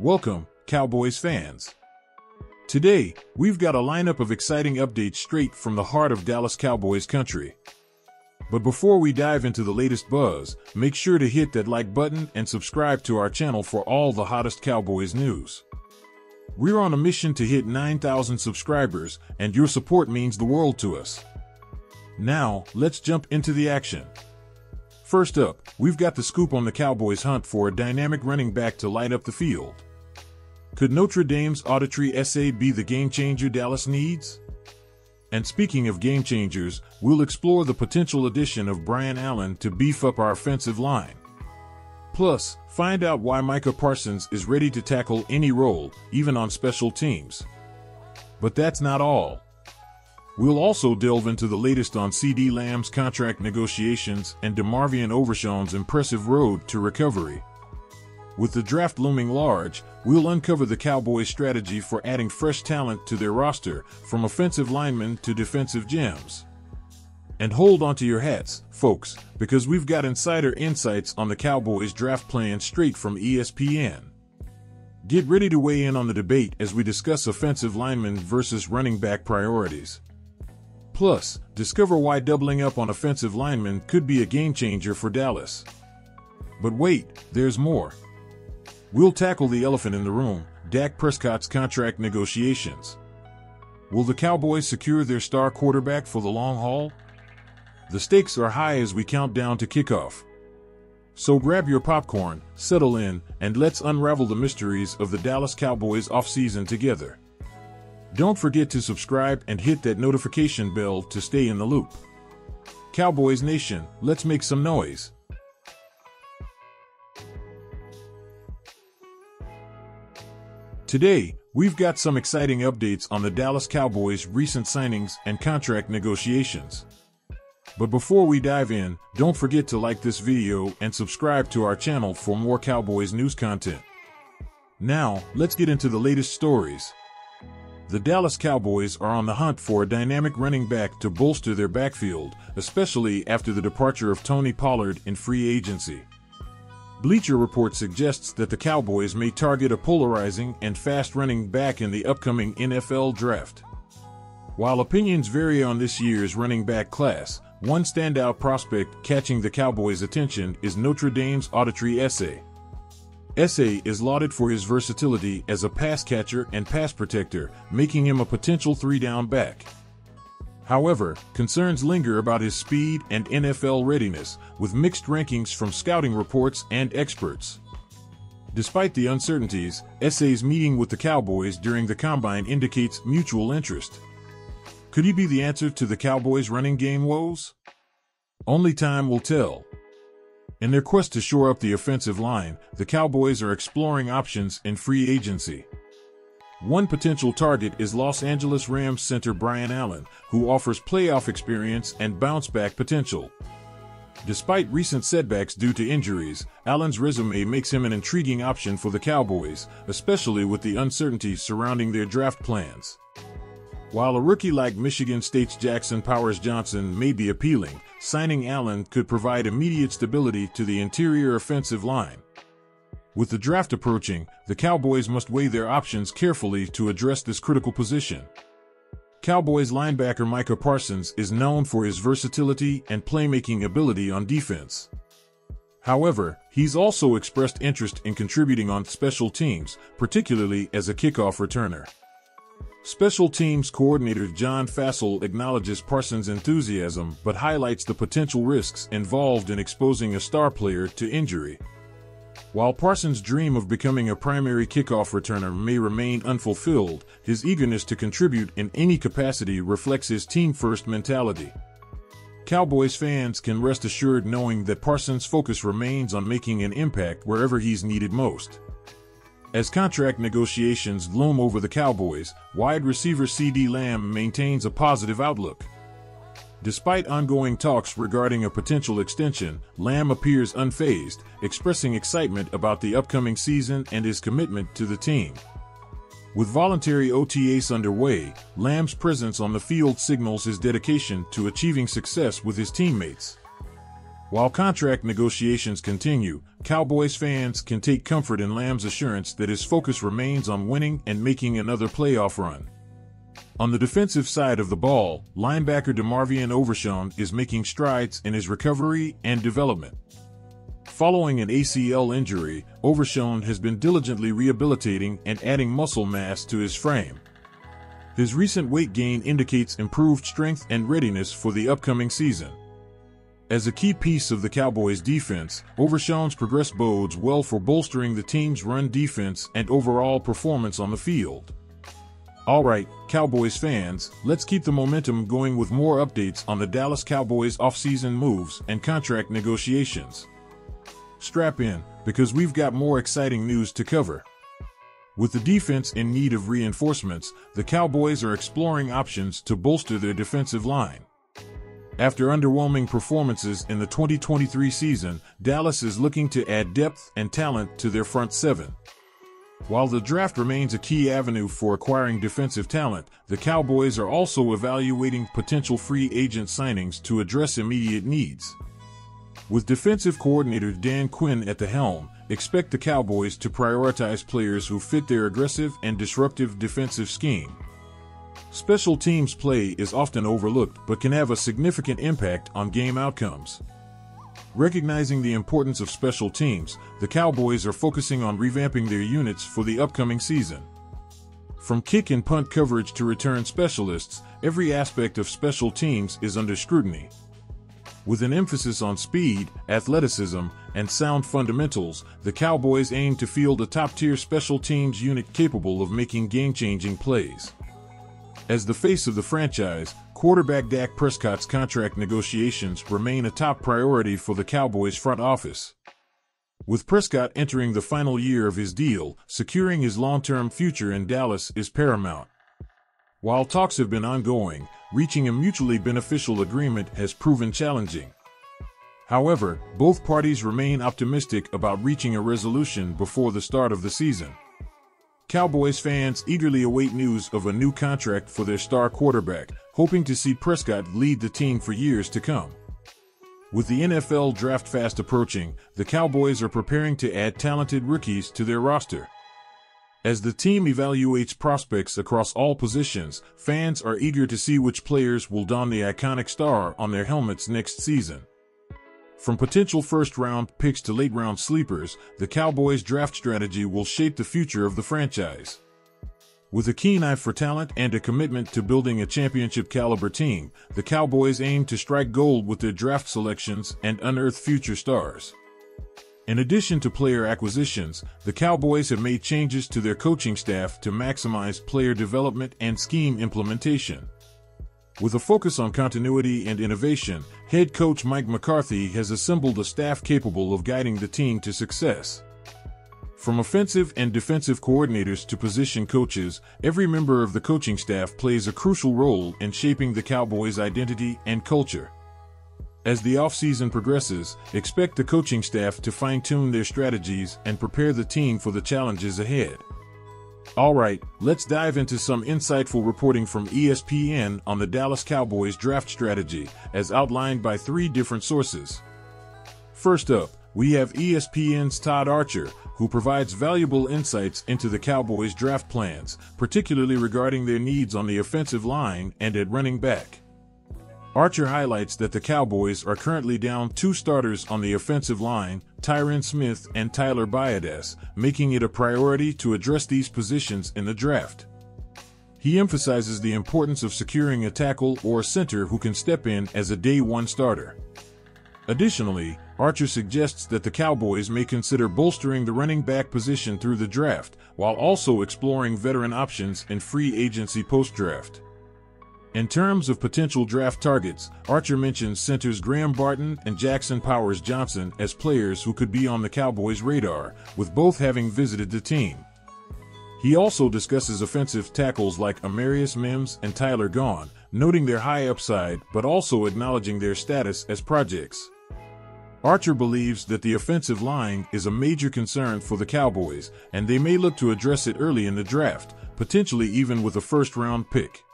Welcome, Cowboys fans. Today, we've got a lineup of exciting updates straight from the heart of Dallas Cowboys country. But before we dive into the latest buzz, make sure to hit that like button and subscribe to our channel for all the hottest Cowboys news. We're on a mission to hit 9,000 subscribers, and your support means the world to us. Now, let's jump into the action. First up, we've got the scoop on the Cowboys' hunt for a dynamic running back to light up the field. Could Notre Dame's Audric Estime be the game changer Dallas needs? And speaking of game changers, we'll explore the potential addition of Brian Allen to beef up our offensive line. Plus, find out why Micah Parsons is ready to tackle any role, even on special teams. But that's not all. We'll also delve into the latest on CeeDee Lamb's contract negotiations and DeMarvion Overshown's impressive road to recovery. With the draft looming large, we'll uncover the Cowboys' strategy for adding fresh talent to their roster, from offensive linemen to defensive gems. And hold onto your hats, folks, because we've got insider insights on the Cowboys' draft plan straight from ESPN. Get ready to weigh in on the debate as we discuss offensive linemen versus running back priorities. Plus, discover why doubling up on offensive linemen could be a game changer for Dallas. But wait, there's more. We'll tackle the elephant in the room Dak Prescott's contract negotiations. Will the Cowboys secure their star quarterback for the long haul? The stakes are high as we count down to kickoff. So grab your popcorn, settle in, and let's unravel the mysteries of the Dallas Cowboys offseason together. Don't forget to subscribe and hit that notification bell to stay in the loop. Cowboys Nation, let's make some noise. Today, we've got some exciting updates on the Dallas Cowboys' recent signings and contract negotiations. But before we dive in, don't forget to like this video and subscribe to our channel for more Cowboys news content. Now, let's get into the latest stories. The Dallas Cowboys are on the hunt for a dynamic running back to bolster their backfield, especially after the departure of Tony Pollard in free agency. Bleacher Report suggests that the Cowboys may target a polarizing and fast running back in the upcoming NFL draft. While opinions vary on this year's running back class, one standout prospect catching the Cowboys' attention is Notre Dame's Audric Estime. Esse is lauded for his versatility as a pass catcher and pass protector, making him a potential three down back. However, concerns linger about his speed and NFL readiness, with mixed rankings from scouting reports and experts. Despite the uncertainties, Estime's meeting with the Cowboys during the combine indicates mutual interest. Could he be the answer to the Cowboys' running game woes? Only time will tell. In their quest to shore up the offensive line, the Cowboys are exploring options in free agency. One potential target is Los Angeles Rams center Brian Allen, who offers playoff experience and bounce back potential. Despite recent setbacks due to injuries, Allen's resume makes him an intriguing option for the Cowboys, especially with the uncertainty surrounding their draft plans. While a rookie like Michigan State's Jackson Powers Johnson may be appealing, signing Allen could provide immediate stability to the interior offensive line. With the draft approaching, the Cowboys must weigh their options carefully to address this critical position. Cowboys linebacker Micah Parsons is known for his versatility and playmaking ability on defense. However, he's also expressed interest in contributing on special teams, particularly as a kickoff returner. Special teams coordinator John Fassel acknowledges Parsons' enthusiasm but highlights the potential risks involved in exposing a star player to injury. While Parsons' dream of becoming a primary kickoff returner may remain unfulfilled, his eagerness to contribute in any capacity reflects his team first mentality. Cowboys fans can rest assured knowing that Parsons' focus remains on making an impact wherever he's needed most. As contract negotiations loom over the Cowboys, wide receiver CeeDee Lamb maintains a positive outlook. Despite ongoing talks regarding a potential extension, Lamb appears unfazed, expressing excitement about the upcoming season and his commitment to the team. With voluntary OTAs underway, Lamb's presence on the field signals his dedication to achieving success with his teammates. While contract negotiations continue, Cowboys fans can take comfort in Lamb's assurance that his focus remains on winning and making another playoff run. On the defensive side of the ball, linebacker DeMarvion Overshown is making strides in his recovery and development. Following an ACL injury, Overshown has been diligently rehabilitating and adding muscle mass to his frame. His recent weight gain indicates improved strength and readiness for the upcoming season. As a key piece of the Cowboys' defense, Overshown's progress bodes well for bolstering the team's run defense and overall performance on the field. Alright, Cowboys fans, let's keep the momentum going with more updates on the Dallas Cowboys offseason moves and contract negotiations. Strap in, because we've got more exciting news to cover. With the defense in need of reinforcements, the Cowboys are exploring options to bolster their defensive line. After underwhelming performances in the 2023 season, Dallas is looking to add depth and talent to their front seven. While the draft remains a key avenue for acquiring defensive talent, the Cowboys are also evaluating potential free agent signings to address immediate needs. With defensive coordinator Dan Quinn at the helm, expect the Cowboys to prioritize players who fit their aggressive and disruptive defensive scheme. Special teams play is often overlooked but can have a significant impact on game outcomes. Recognizing the importance of special teams, the Cowboys are focusing on revamping their units for the upcoming season. From kick and punt coverage to return specialists, every aspect of special teams is under scrutiny. With an emphasis on speed, athleticism, and sound fundamentals, the Cowboys aim to field a top tier special teams unit capable of making game changing plays. As the face of the franchise, quarterback Dak Prescott's contract negotiations remain a top priority for the Cowboys front office. With Prescott entering the final year of his deal, securing his long term future in Dallas is paramount. While talks have been ongoing, reaching a mutually beneficial agreement has proven challenging. However, both parties remain optimistic about reaching a resolution before the start of the season. Cowboys fans eagerly await news of a new contract for their star quarterback, hoping to see Prescott lead the team for years to come. With the NFL draft fast approaching, the Cowboys are preparing to add talented rookies to their roster. As the team evaluates prospects across all positions, fans are eager to see which players will don the iconic star on their helmets next season. From potential first round picks to late round sleepers, the Cowboys' draft strategy will shape the future of the franchise. With a keen eye for talent and a commitment to building a championship caliber team, the Cowboys aim to strike gold with their draft selections and unearth future stars. In addition to player acquisitions, the Cowboys have made changes to their coaching staff to maximize player development and scheme implementation. With a focus on continuity and innovation, head coach Mike McCarthy has assembled a staff capable of guiding the team to success. From offensive and defensive coordinators to position coaches, every member of the coaching staff plays a crucial role in shaping the Cowboys' identity and culture. As the offseason progresses, expect the coaching staff to fine tune their strategies and prepare the team for the challenges ahead. All right, let's dive into some insightful reporting from ESPN on the Dallas Cowboys draft strategy, as outlined by three different sources. First up, we have ESPN's Todd Archer, who provides valuable insights into the Cowboys' draft plans, particularly regarding their needs on the offensive line and at running back. Archer highlights that the Cowboys are currently down two starters on the offensive line, Tyron Smith and Tyler Biadasz, making it a priority to address these positions in the draft. He emphasizes the importance of securing a tackle or a center who can step in as a day one starter. Additionally, Archer suggests that the Cowboys may consider bolstering the running back position through the draft, while also exploring veteran options in free agency post draft. In terms of potential draft targets, Archer mentions centers Graham Barton and Jackson Powers Johnson as players who could be on the Cowboys' radar, with both having visited the team. He also discusses offensive tackles like Amarius Mims and Tyler Guyton, noting their high upside but also acknowledging their status as projects. Archer believes that the offensive line is a major concern for the Cowboys, and they may look to address it early in the draft, potentially even with a first round pick.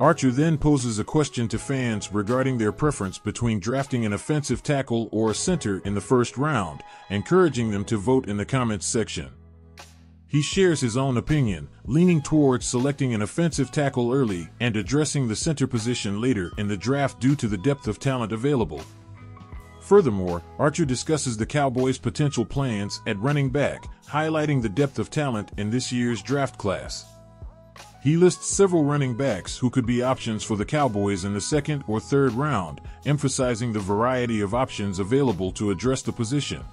Archer then poses a question to fans regarding their preference between drafting an offensive tackle or a center in the first round, encouraging them to vote in the comments section. He shares his own opinion, leaning towards selecting an offensive tackle early and addressing the center position later in the draft due to the depth of talent available. Furthermore, Archer discusses the Cowboys' potential plans at running back, highlighting the depth of talent in this year's draft class. He lists several running backs who could be options for the Cowboys in the second or third round, emphasizing the variety of options available to address the position.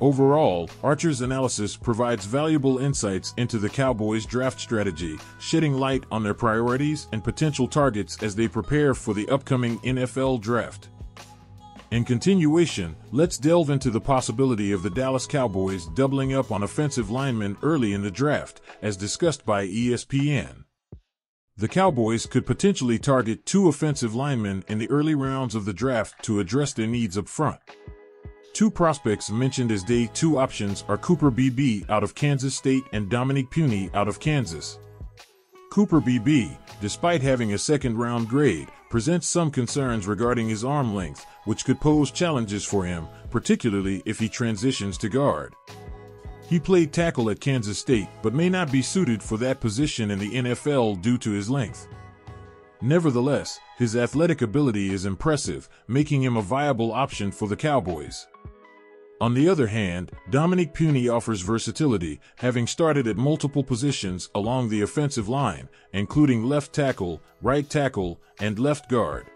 Overall, Archer's analysis provides valuable insights into the Cowboys' draft strategy, shedding light on their priorities and potential targets as they prepare for the upcoming NFL draft. In continuation, let's delve into the possibility of the Dallas Cowboys doubling up on offensive linemen early in the draft, as discussed by ESPN. The Cowboys could potentially target two offensive linemen in the early rounds of the draft to address their needs up front. Two prospects mentioned as day two options are Cooper Beebe out of Kansas State and Dominique Puni out of Kansas. Cooper Beebe, despite having a second round grade, presents some concerns regarding his arm length, which could pose challenges for him, particularly if he transitions to guard. He played tackle at Kansas State, but may not be suited for that position in the NFL due to his length. Nevertheless, his athletic ability is impressive, making him a viable option for the Cowboys. On the other hand, Dominique Puni offers versatility, having started at multiple positions along the offensive line, including left tackle, right tackle, and left guard.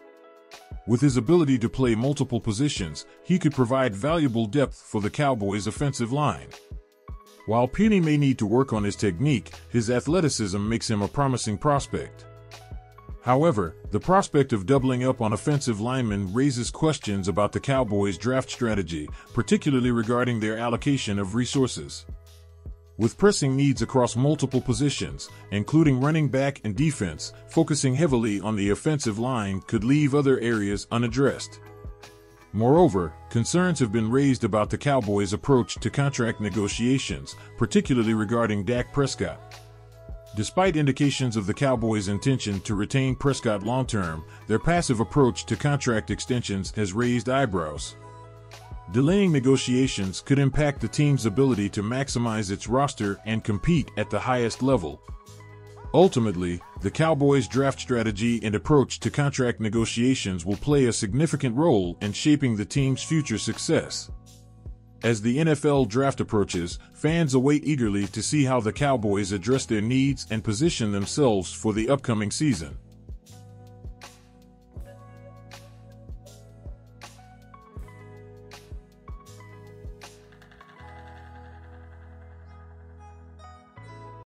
With his ability to play multiple positions, he could provide valuable depth for the Cowboys' offensive line. While Puni may need to work on his technique, his athleticism makes him a promising prospect. However, the prospect of doubling up on offensive linemen raises questions about the Cowboys' draft strategy, particularly regarding their allocation of resources. With pressing needs across multiple positions, including running back and defense, focusing heavily on the offensive line could leave other areas unaddressed. Moreover, concerns have been raised about the Cowboys' approach to contract negotiations, particularly regarding Dak Prescott. Despite indications of the Cowboys' intention to retain Prescott long term, their passive approach to contract extensions has raised eyebrows. Delaying negotiations could impact the team's ability to maximize its roster and compete at the highest level. Ultimately, the Cowboys' draft strategy and approach to contract negotiations will play a significant role in shaping the team's future success. As the NFL draft approaches, fans await eagerly to see how the Cowboys address their needs and position themselves for the upcoming season.